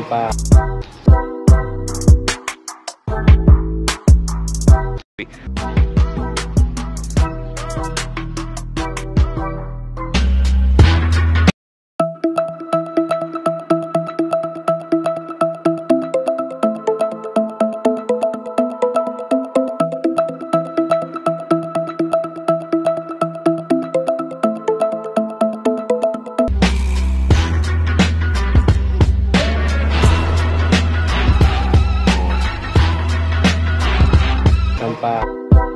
acampar 拜。